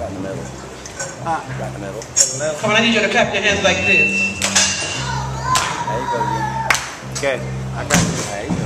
Right in the middle. Huh? Right in the middle. Come on, I need you to clap your hands like this. There you go, you. Okay. I got you.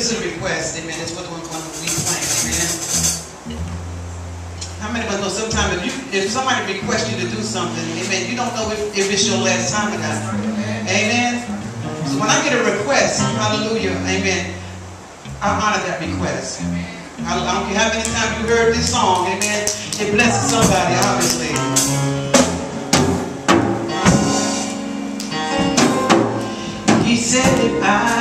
This is a request, amen. It's what we're going to be playing, amen. How many of us know sometimes if you if somebody requests you to do something, amen, you don't know if, if it's your last time or not. Amen. So when I get a request, hallelujah, amen, I honor that request. I don't care how many times you heard this song, amen, it blesses somebody, obviously. He said if I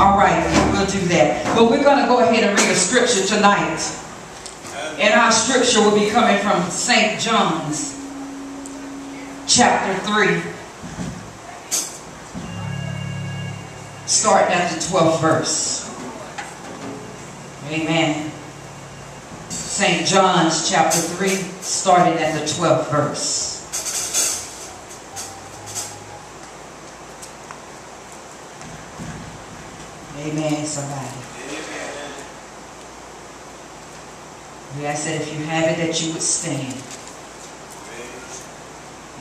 All right, we'll do that. But we're going to go ahead and read a scripture tonight. And our scripture will be coming from St. John's chapter 3. Starting at the 12th verse. Amen. St. John's chapter 3, starting at the 12th verse. Somebody. We ask that if you have it, that you would stand.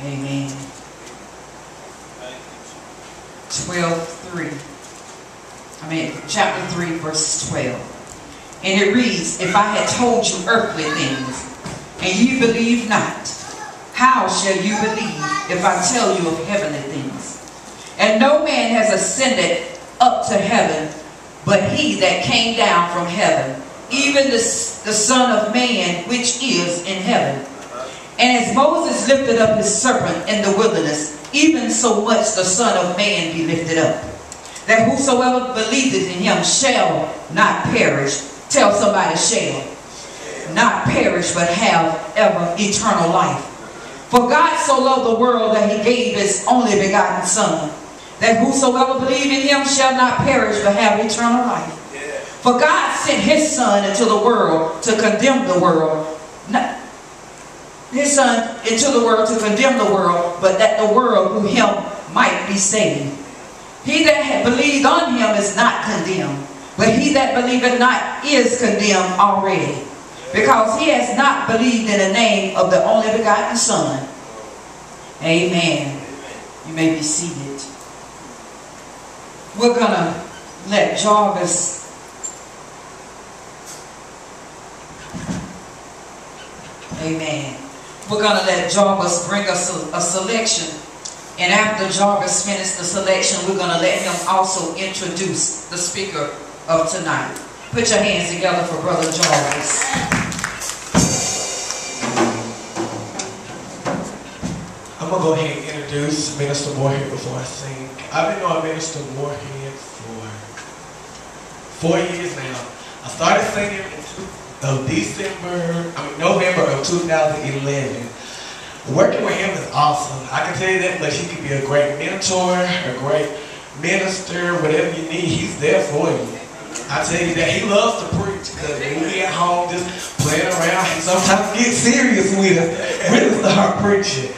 Amen. 12, 3. I mean, chapter 3, verse 12. And it reads, If I had told you earthly things, and you believe not, how shall you believe if I tell you of heavenly things? And no man has ascended up to heaven, but he that came down from heaven, even the, the Son of Man which is in heaven. And as Moses lifted up his serpent in the wilderness, even so much the Son of Man be lifted up, that whosoever believeth in him shall not perish. Tell somebody shall. Not perish, but have ever eternal life. For God so loved the world that he gave his only begotten Son, that whosoever believe in him shall not perish, but have eternal life. For God sent his Son into the world to condemn the world. Not, his Son into the world to condemn the world, but that the world through him might be saved. He that had believed on him is not condemned, but he that believeth not is condemned already, because he has not believed in the name of the only begotten Son. Amen. You may be seated. We're going to let Jarvis Amen. We're going to let Jarvis bring us a, a selection. And after Jarvis finishes the selection, we're going to let him also introduce the speaker of tonight. Put your hands together for Brother Jarvis. I'm gonna go ahead and introduce Minister here before I sing. I've been knowing Minister Moorehead for four years now. I started singing in of uh, December, I mean November of 2011. Working with him is awesome. I can tell you that but He can be a great mentor, a great minister, whatever you need, he's there for you. I tell you that he loves to preach because when we at home just playing around, he sometimes gets serious with us. Really start preaching.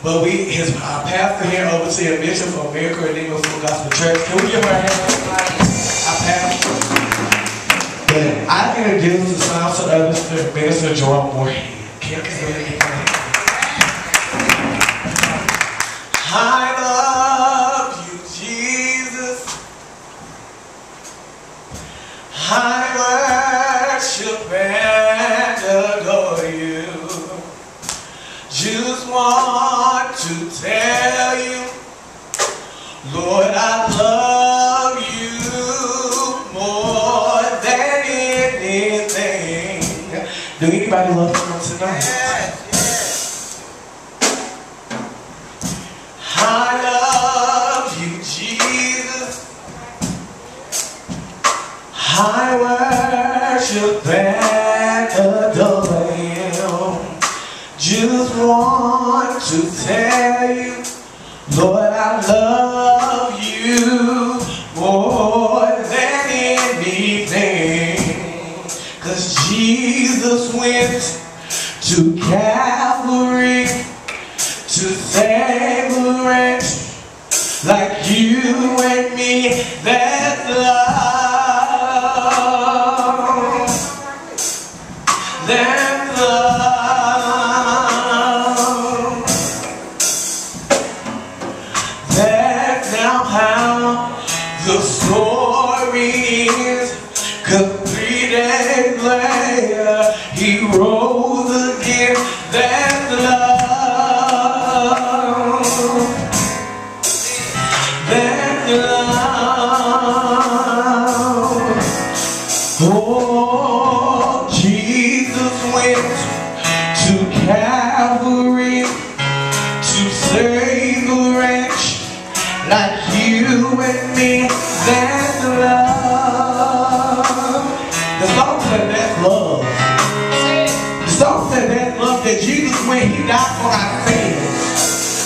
But we, his our pastor here, overseer Bishop from Miracle Redeemer Full Gospel Church. Can we give to our pastor? But I introduce the sounds of Minister, Minister Jerome Moorehead. Can you? I love you, Jesus. I worship and adore you. Just want to tell you, Lord, I love you more than anything. Do anybody love him tonight?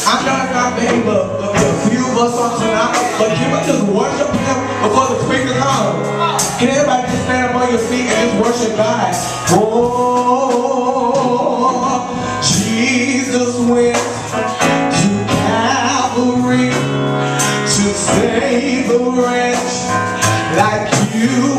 I'm not God made the, the, a few of us on tonight, but can we just worship Him before the speaker comes? Can everybody just stand up on your feet and just worship God? Oh, Jesus went to Calvary to save the wretch like you.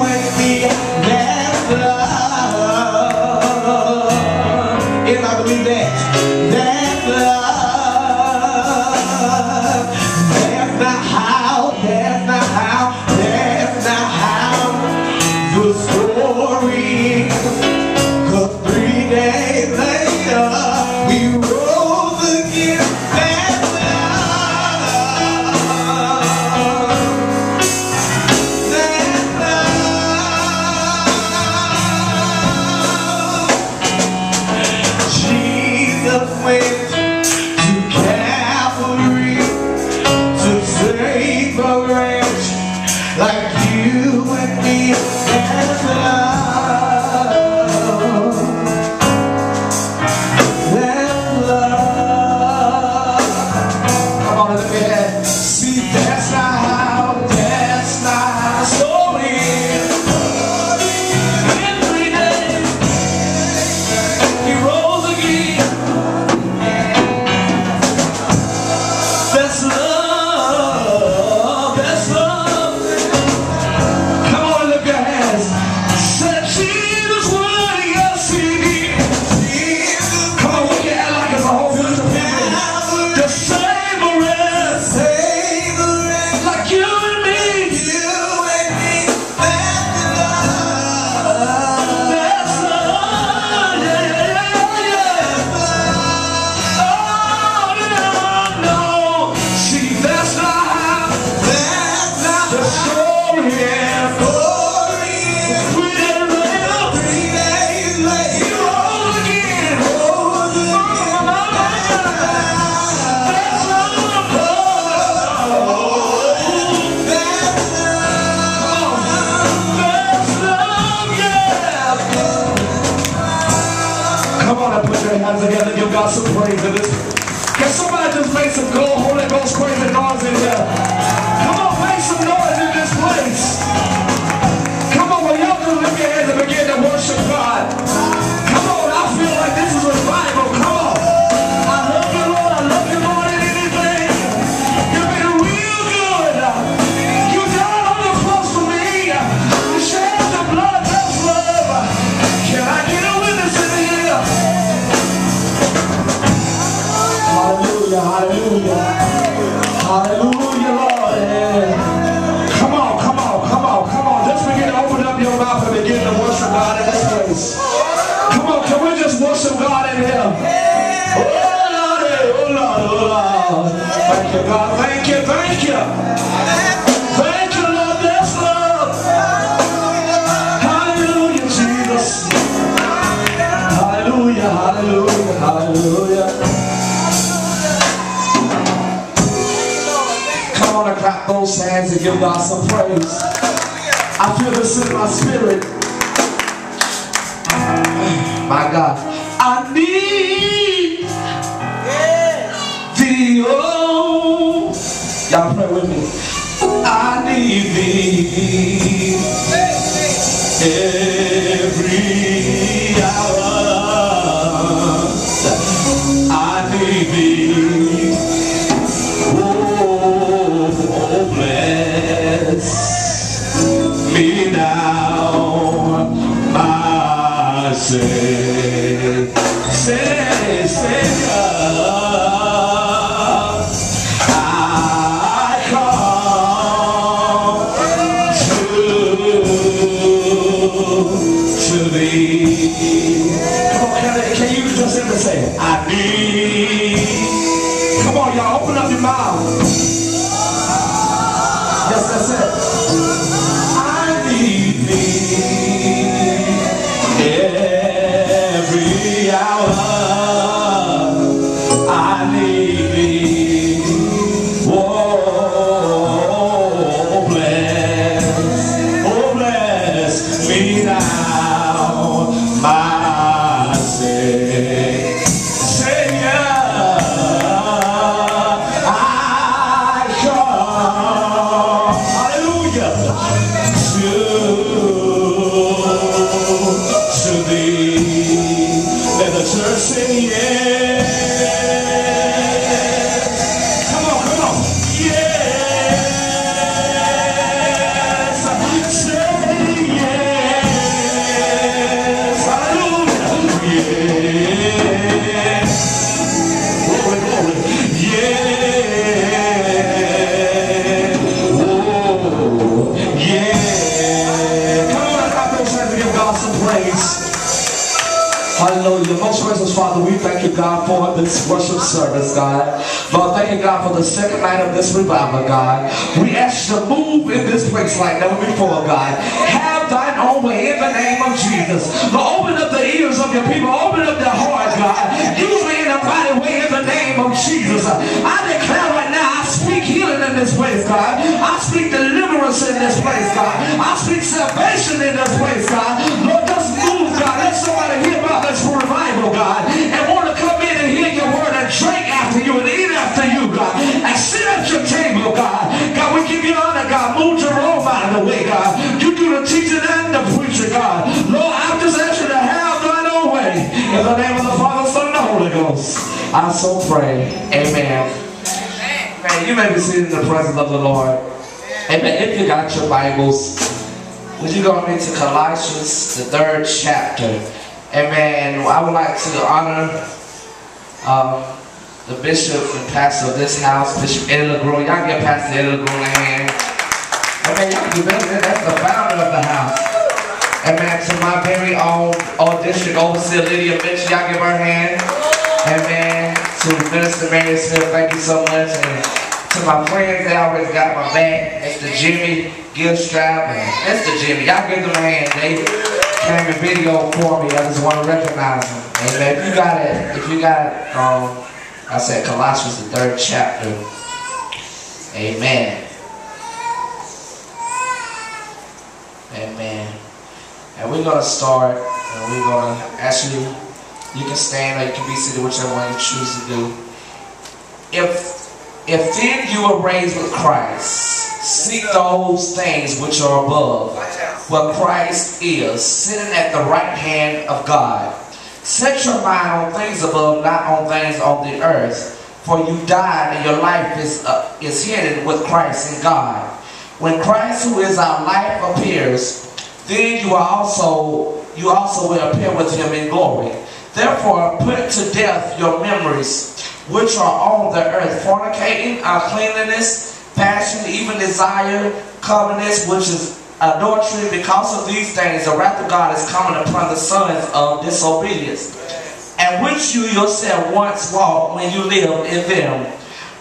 hallelujah, hallelujah. Come on and clap those hands and give God some praise. I feel this in my spirit. My God. I need the thee, oh. Y'all pray with me. I need thee every say revival, God. We ask you to move in this place like never before, God. Have thine own way in the name of Jesus. Lord, open up the ears of your people. Open up their heart, God. Use me in a mighty way in the name of Jesus. I declare right now, I speak healing in this place, God. I speak deliverance in this place, God. I speak salvation in this place, God. Lord, just move, God. Let somebody hear about this revival, God, God. You do the teaching and the preaching, God. Lord, I'm just asking to have thine own way. In the name of the Father, Son, and the Holy Ghost. I so pray. Amen. Man, you may be seated in the presence of the Lord. Amen. If you got your Bibles, would you go into Colossians, the third chapter? Amen. I would like to honor um, the bishop and pastor of this house, Bishop Eddie LeGros. Y'all give Pastor Eddie LeGros a hand. Amen. Y'all. That's the founder of the house. Amen. To my very own, own district overseer, Lydia Mitchell. Y'all give her a hand. Amen. To Minister Mary Smith, thank you so much. And to my friends that always got my back, Mr. Jimmy Gilstrap and Mr. Jimmy. Y'all give them a hand. They came in video for me. I just want to recognize them. Amen. If you got it, if you got it, um, I said Colossians the third chapter. Amen. Amen. And we're gonna start, and we're gonna actually, you can stand or you can be seated, whichever one you choose to do. If if then you were raised with Christ, seek those things which are above, where Christ is, sitting at the right hand of God. Set your mind on things above, not on things on the earth. For you died, and your life is uh, is hidden with Christ in God. When Christ, who is our life, appears, then you also you also will appear with him in glory. Therefore, put to death your memories, which are on the earth, fornicating, uncleanness, passion, even desire, covetousness, which is adultery. Because of these things, the wrath of God is coming upon the sons of disobedience, and which you yourself once walked when you lived in them.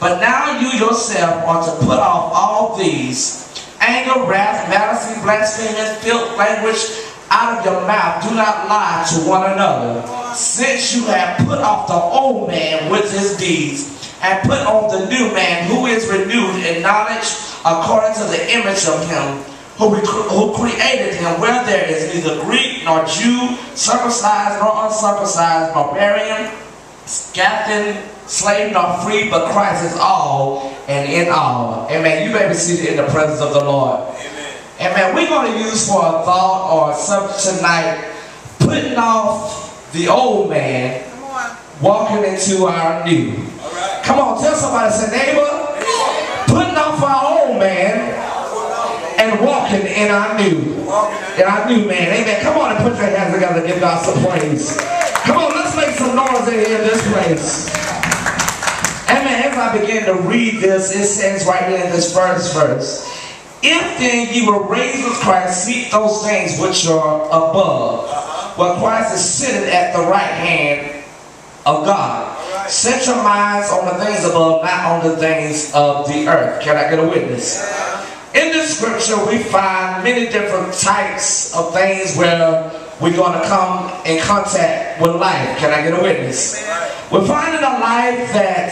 But now you yourself are to put off all these anger, wrath, malice, blasphemy, filth, language out of your mouth. Do not lie to one another, since you have put off the old man with his deeds, and put on the new man who is renewed in knowledge according to the image of him who, who created him, where there is neither Greek nor Jew, circumcised nor uncircumcised, barbarian, Scythian, slave nor free, but Christ is all and in all. Amen. You may be seated in the presence of the Lord. Amen. Amen. We're going to use for a thought or subject tonight, putting off the old man, walking into our new. Come on, tell somebody, say neighbor, putting off our old man and walking in our new. In our new man. Amen. Come on and put your hands together and give God some praise. Come on, let's make some noise in here in this place. Amen. As I begin to read this, it says right here in this first verse. If then you were raised with Christ, seek those things which are above, where Christ is sitting at the right hand of God. Set your minds on the things above, not on the things of the earth. Can I get a witness? In this scripture, we find many different types of things where we're going to come in contact with life. Can I get a witness? We're finding a life that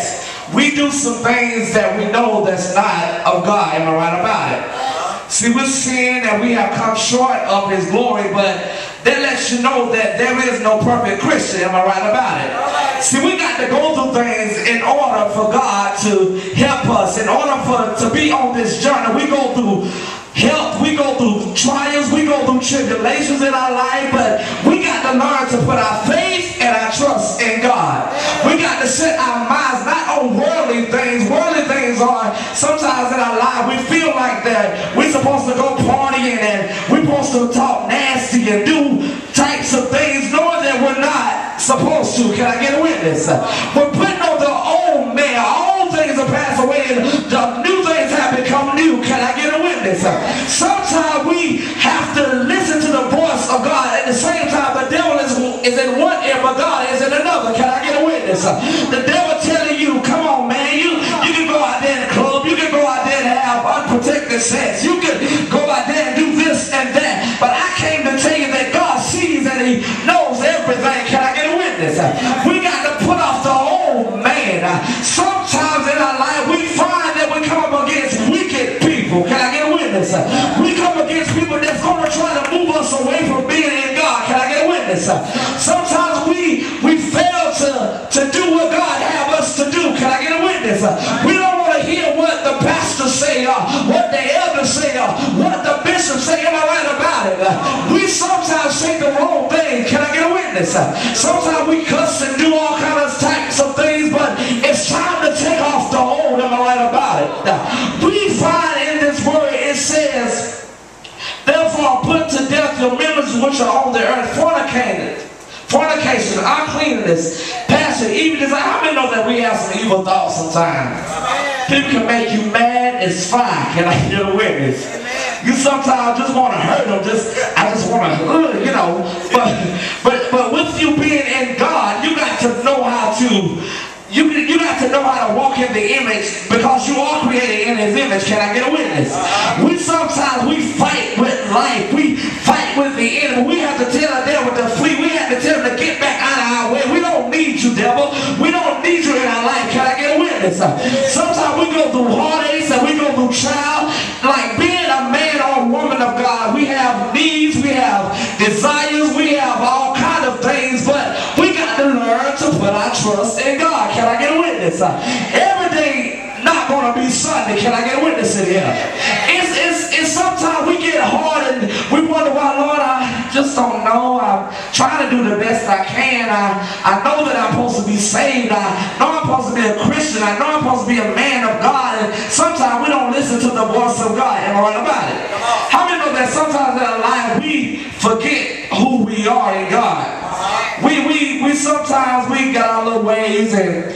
we do some things that we know that's not of God. Am I right about it? See, we're seeing that we have come short of His glory, but that lets you know that there is no perfect Christian. Am I right about it? See, we got to go through things in order for God to help us. In order for to be on this journey, we go through health, we go through trials, we go through tribulations in our life, but we got to learn to put our faith and our trust in God. We got to set our minds not on worldly things. Worldly things are sometimes in our life we feel like that we're supposed to go partying and we're supposed to talk nasty and do types of things knowing that we're not supposed to. Can I get a witness? We're putting Sometimes we have to listen to the voice of God. At the same time, the devil is, is in one ear, but God is in another. Can I get a witness? The devil telling you, come on, man, you, you can go out there and club, you can go out there and have unprotected sex, you can go out there and do this and that. But I came to tell you that God sees and He knows everything. Can I get a witness? We got to put off the old man. Sometimes witness? Uh, We come against people that's going to try to move us away from being in God. Can I get a witness? Uh, Sometimes we we fail to, to do what God have us to do. Can I get a witness? Uh, We don't want to hear what the pastor say or what the elder say or what the bishop say. Am I right about it? Uh, We sometimes say the wrong thing. Can I get a witness? Uh, Sometimes we cuss and do all kinds of types which are on the earth, fornicated, fornication, uncleanness, passion, even desire. How many know that we have some evil thoughts sometimes? People can make you mad, it's fine. Can I hear a witness? You sometimes just want to hurt them. Just I just want to, you know. But but but with you being in God, you got to know how to. You, you got to know how to walk in the image because you are created in his image. Can I get a witness? Uh-huh. We sometimes we fight with life. We fight with the enemy. We have to tell the devil to flee. We have to tell him to get back out of our way. We don't need you, devil. We don't need you in our life. Can I get a witness? Sometimes we go through heartaches and we go through trial. Like being a man or a woman of God, we have needs, we have desires, we have all kind of things, but we got to learn to put our trust in God. Can I Every day not gonna be Sunday. Can I get a witness in here? It's, it's, it's sometimes we get hard and we wonder why, Lord, I just don't know. I'm trying to do the best I can. I, I know that I'm supposed to be saved. I know I'm supposed to be a Christian. I know I'm supposed to be a man of God. And sometimes we don't listen to the voice of God. Am I right about it? How many know that sometimes in our life we forget who we are in God? We, we, we sometimes we got our little ways and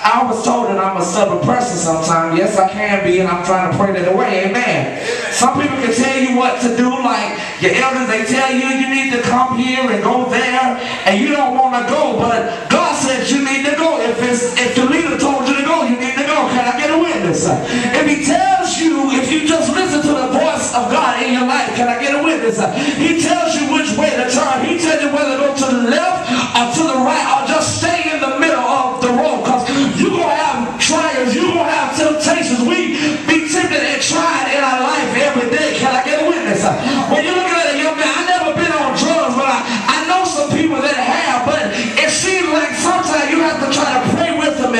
I was told that I'm a stubborn person sometimes. Yes, I can be, and I'm trying to pray that away. Amen. Some people can tell you what to do, like your elders, they tell you you need to come here and go there, and you don't want to go, but God says you need to go. If it's if the leader told you to go, you need to go. Can I get a witness? If he tells you, if you just listen to the voice of God in your life, can I get a witness? He tells you which way to turn. He tells you whether to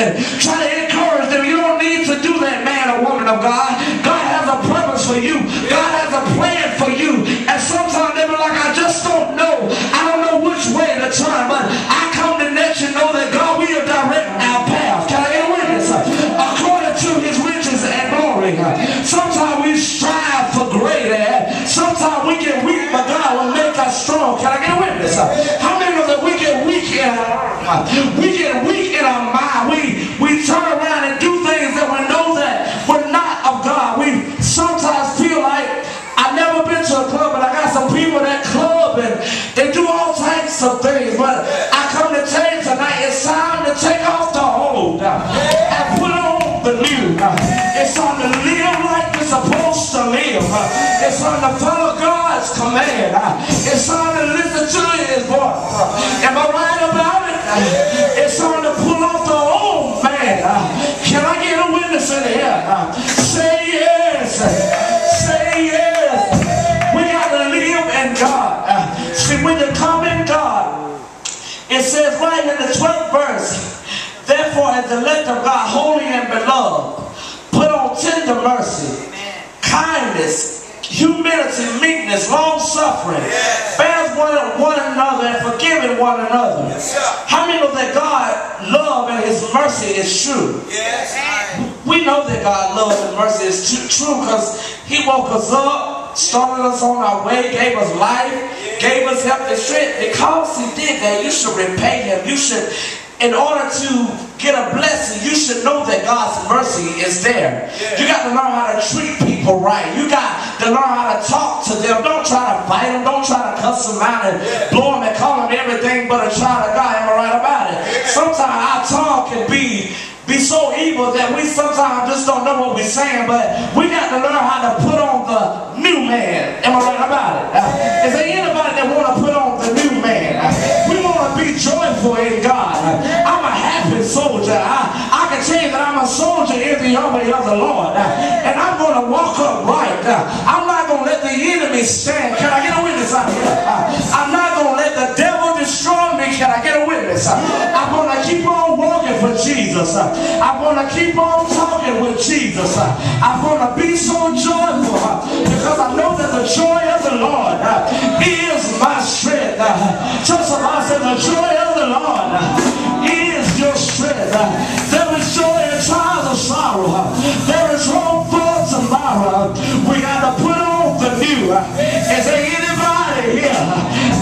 pray with command. It's time to listen to His voice. Am I right about it? It's time to pull off the old man. Can I get a witness in here? Say yes. Say yes. We got to live in God. See, when you come in God, it says right in the 12th verse, Therefore, as the elect of God, holy and beloved, put on tender mercy, kindness, humility, meekness, long suffering, bears one, one another and forgiving one another. How many know that God love and his mercy is true? We know that God love and mercy is true because he woke us up, started us on our way, gave us life, gave us health and strength. Because he did that, you should repay him. You should, in order to get a blessing, you should know that God's mercy is there. You got to learn how to treat people right. You got to learn how to talk to them. Don't try to fight them. Don't try to cuss them out and blow them and call them everything but a child of God. Am I right about it? Sometimes our tongue can be be so evil that we sometimes just don't know what we're saying, but we got to learn how to put on the new man. Am I right about it? Uh, is there anybody that want to put on the new man? Uh, we want to be joyful in God. Uh, I'm a happy soldier. I, I can tell you that I'm a soldier in the army of the Lord. Uh, going to walk upright. I'm not going to let the enemy stand. Can I get a witness out here? I'm not going to let the devil destroy me. Can I get a witness? I'm going to keep on walking for Jesus. I'm going to keep on talking with Jesus. I'm going to be so joyful because I know that the joy of the Lord is my strength. Tell somebody, say, the joy of the Lord is your strength. There is joy in trials of sorrow. There is for tomorrow. We got to put on the new. Is there anybody here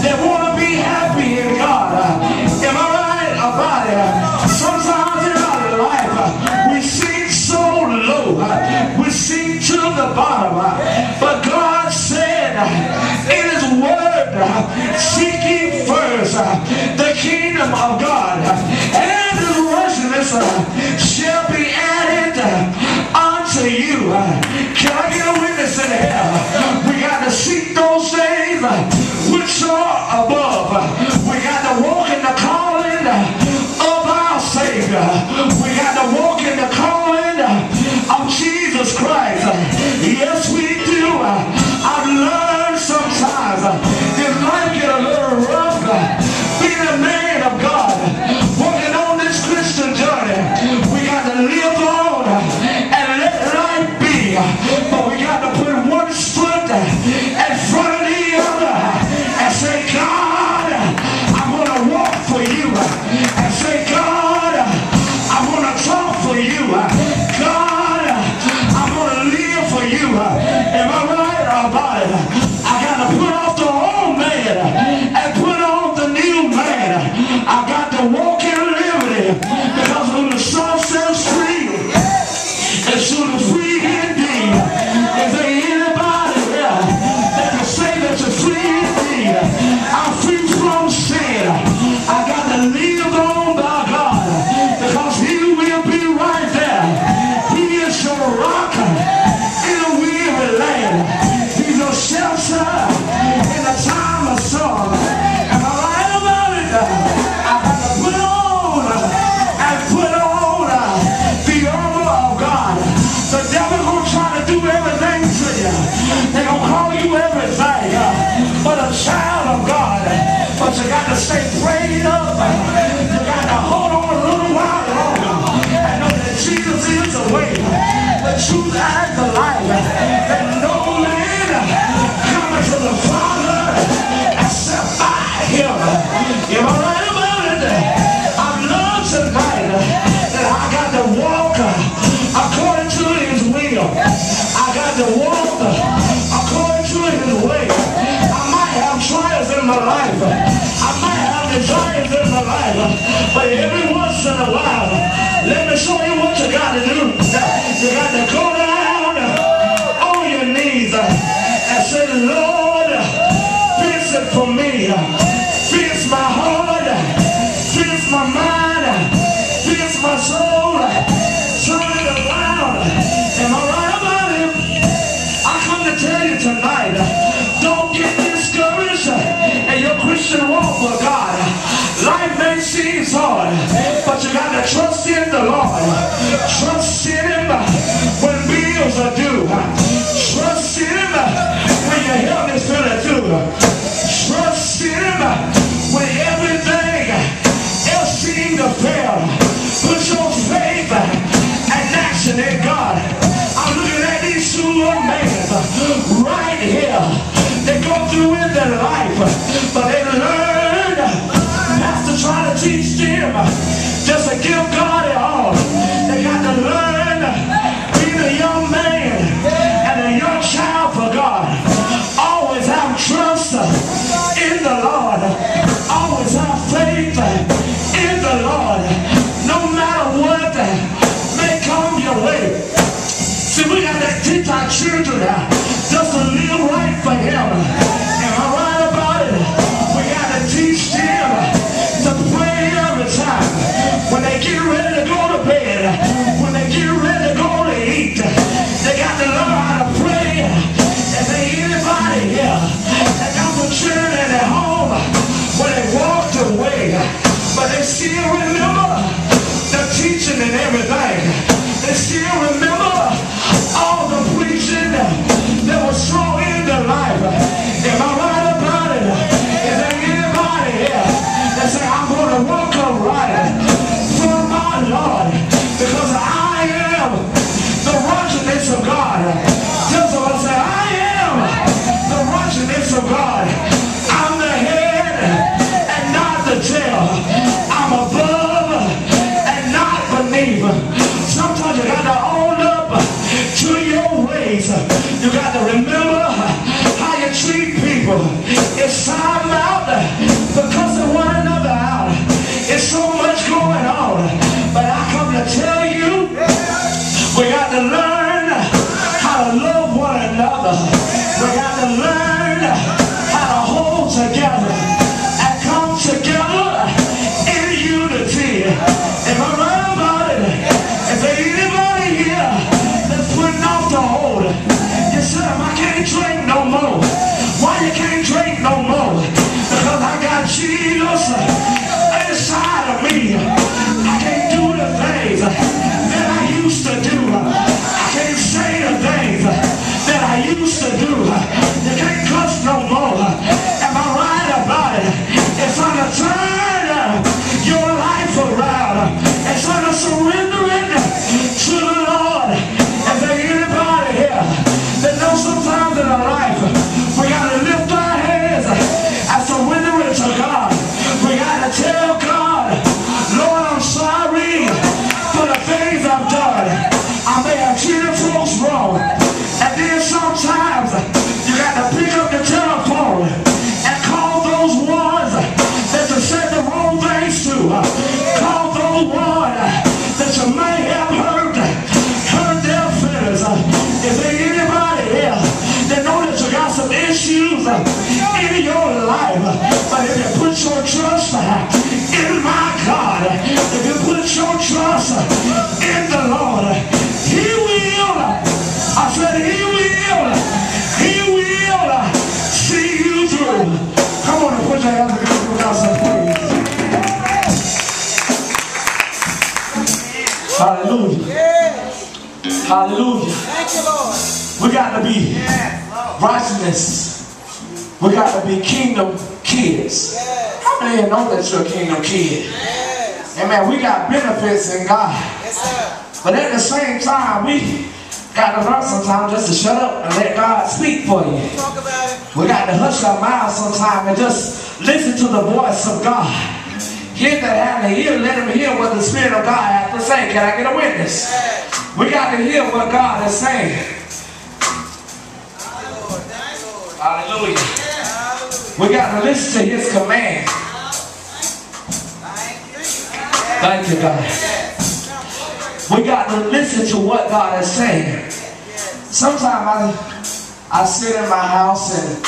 that want to be happy in God? Am I right about it? Sometimes in our life, we sink so low. We sink to the bottom. But God said in His Word, seek ye first the kingdom of God and His righteousness shall be added unto you. Can I get a witness in here? We got to seek those things a while, let me show you what you got to do. You got to go down on your knees and say, Lord, fix it for me. Fix my heart. Fix my mind. Fix my soul. Turn it around. Am I right about it? I come to tell you tonight, don't get discouraged in your Christian walk with God. Life may seem hard, but you got to trust in the Lord. Trust in Him when bills are due. Trust in Him when your health is feeling due. Trust in Him when everything else seems to fail. Put your faith and action in God. I'm looking at these two young men right here. They go through in their life, but they learn trying to teach them uh, just to give God it all. They got to learn being a young man and a young child for God. Always have trust uh, in the Lord. Always have faith uh, in the Lord. No matter what may come your way. See, we got to teach our children just to live right for Him. Time, we got to learn sometimes just to shut up and let God speak for you. We got to hush our mouths sometimes and just listen to the voice of God. Hear that have to hear, let him hear what the Spirit of God has to say. Can I get a witness? We got to hear what God is saying. Thank you, Lord. Thank you, Lord. Hallelujah. Hallelujah. We got to listen to his command. Thank you. Thank you, God. We got to listen to what God is saying. Sometimes I, I sit in my house and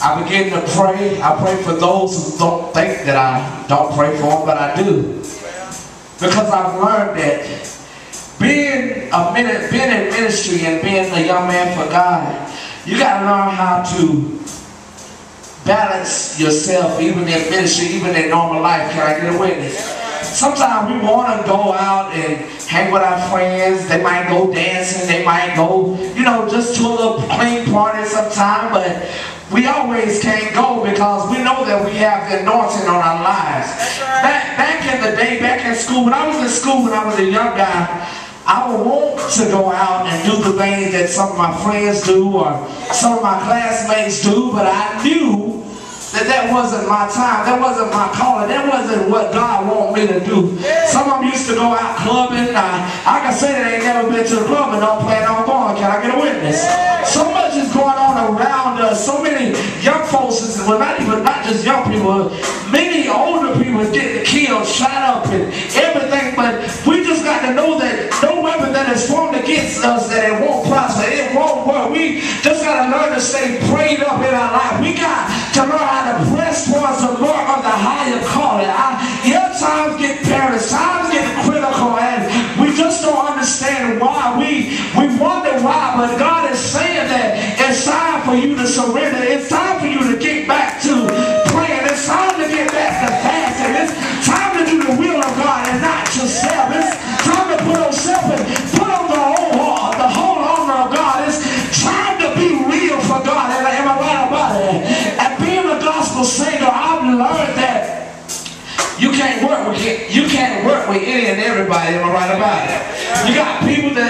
I begin to pray. I pray for those who don't think that I don't pray for them, but I do. Because I've learned that being a minute, being in ministry and being a young man for God, you got to learn how to balance yourself, even in ministry, even in normal life. Can I get a witness? Sometimes we want to go out and hang with our friends. They might go dancing. They might go, you know, just to a little clean party sometime. But we always can't go because we know that we have the anointing on our lives. Back, back in the day, back in school, when I was in school, when I was a young guy, I would want to go out and do the things that some of my friends do or some of my classmates do, but I knew that that wasn't my time. That wasn't my calling. That wasn't what God wanted me to do. Some of them used to go out clubbing. I, I can say that they ain't never been to the club and don't plan on going. Can I get a witness? So much is going on around us. So many young folks, is- well, not even not just young people, many older people getting killed, shot up, and everything. But we just got to know that is formed against us that it won't prosper. It won't work. We just got to learn to stay prayed up in our life. We got to learn how to press towards the mark of the higher calling. I, your times get perilous.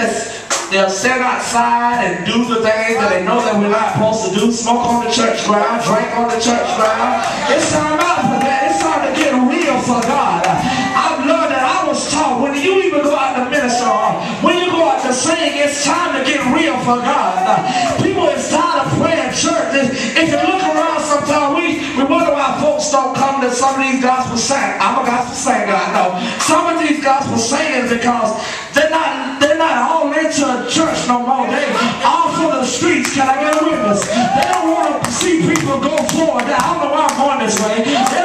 That's they'll sit outside and do the things that they know that we're not supposed to do, smoke on the church ground, drink on the church ground. It's time out for that. It's time to get real for God. I've learned that I was taught when you even go out to minister when you go out to sing, it's time to get real for God. People is tired of playing church. If you look around sometimes, we, we wonder why folks don't come to some of these gospel singers. I'm a gospel singer, I know. Some of these gospel singers because they're not they're not into church no more. They all for the streets. Can I get a witness? They don't want to see people go forward. I don't know why I'm going this way. They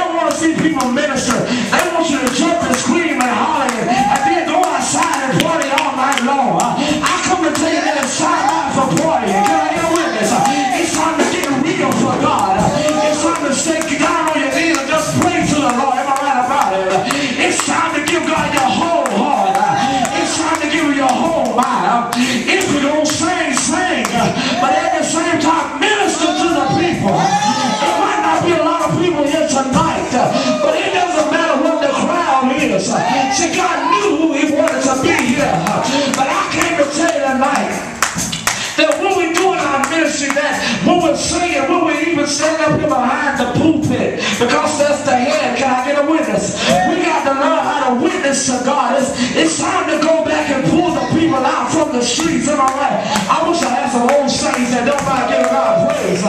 up here behind the pulpit, because that's the head, can I get a witness? We got to learn how to witness to God. It's, it's time to go back and pull the people out from the streets. Am I right? I wish I had some old saints that don't mind giving God praise.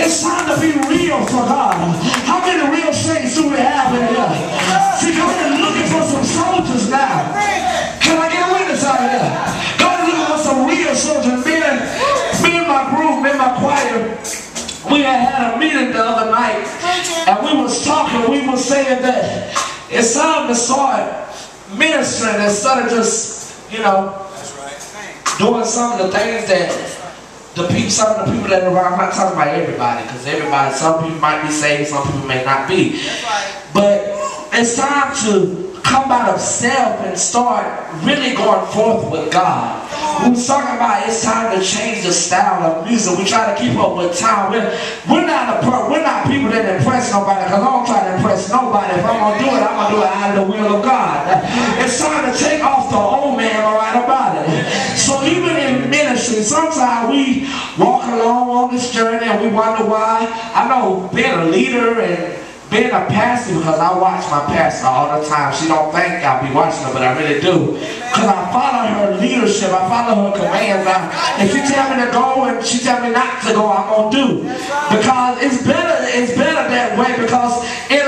It's time to be real for God. How many real saints do we have in here? See, God is looking for some soldiers now. Can I get a witness out of here? God is looking for some real soldiers. Me and, me and my group, me and my choir, we had had a meeting the other night, and we was talking, we was saying that it's time to start ministering instead of just, you know, doing some of the things that the people, some of the people that are around, I'm not talking about everybody, because everybody, some people might be saved, some people may not be. But it's time to come out of self and start really going forth with God. We're talking about it's time to change the style of music. We try to keep up with time. We're, we're not a we're not people that impress nobody because I don't try to impress nobody. If I'm gonna do it, I'm gonna do it out of the will of God. It's time to take off the old man all right about it. So even in ministry, sometimes we walk along on this journey and we wonder why. I know being a leader and being a pastor, because I watch my pastor all the time. She don't think I'll be watching her, but I really do. Because I follow her leadership. I follow her commands. I, if she tell me to go and she tell me not to go, I'm going to do. Because it's better, it's better that way because in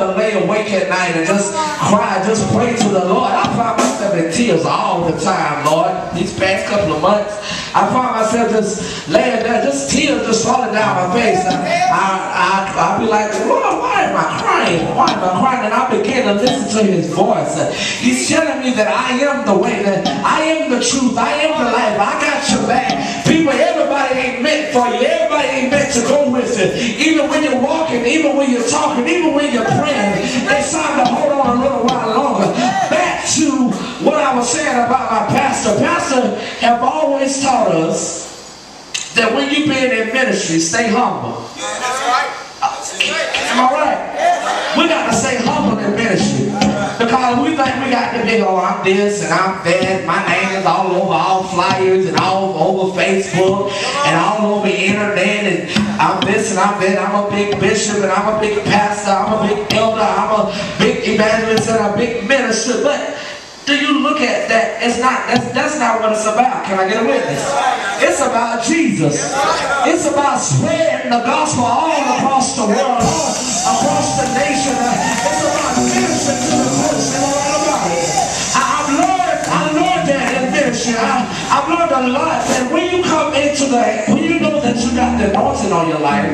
to lay awake at night and just cry, just pray to the Lord? I find myself in tears all the time, Lord. These past couple of months, I find myself just laying there, just tears just falling down my face. I, I, I, I'll be like, Lord, why am I crying? Why am I crying? And I begin to listen to his voice. He's telling me that I am the way, that I am the truth, I am the life, I got your back. People, everybody ain't meant for you. Everybody ain't meant to go with you. Even when you're walking, even when you're talking, even when you're praying, it's time to hold on a little while longer. To what I was saying about my pastor. Pastor have always taught us that when you've been in ministry, stay humble. Uh, am I right? We got to stay humble in ministry. Because we think we got to be, oh, I'm this and I'm that. My name is all over all flyers and all over Facebook and all over the internet. And I'm this and I'm that. I'm a big bishop and I'm a big pastor. I'm a big elder. I'm a big evangelist and a big minister. But do you look at that? It's not, that's, that's not what it's about. Can I get a witness? It's about Jesus. It's about spreading the gospel all across the world, across the nation. Uh, it's about ministering to the coast. Right about it? I, I've learned, I learned that in ministry. I've learned a lot that when you come into the, when you know that you got the anointing on your life,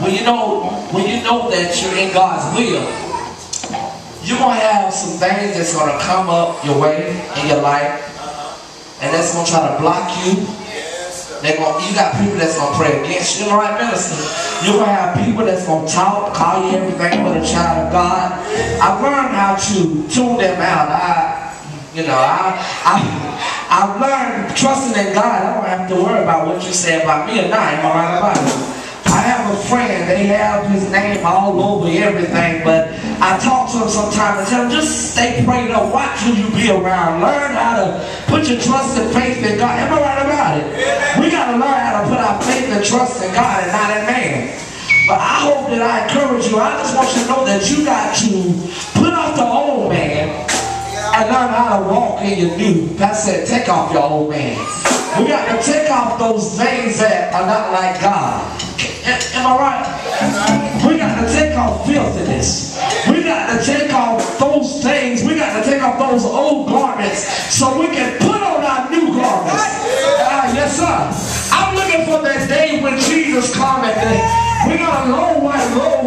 when you know, when you know that you're in God's will, you're gonna have some things that's gonna come up your way in your life, and that's gonna try to block you. They gonna, you got people that's gonna pray against you, the right, minister? You're gonna have people that's gonna talk, call you everything but a child of God. I've learned how to tune them out. I, you know, I, I, I've learned trusting in God. I don't have to worry about what you say about me or not. Am I right about it? I have a friend, they have his name all over everything, but I talk to him sometimes and tell him, just stay prayed up, watch who you be around, learn how to put your trust and faith in God. Am I right about it? We gotta learn how to put our faith and trust in God and not in man. But I hope that I encourage you, I just want you to know that you got to put off the old man and learn how to walk in your new. That said, take off your old man. We got to take off those things that are not like God. Am I right? We got to take off filthiness. We got to take off those things. We got to take off those old garments so we can put on our new garments. Ah, yes, sir. I'm looking for that day when Jesus comes and we got a long white robe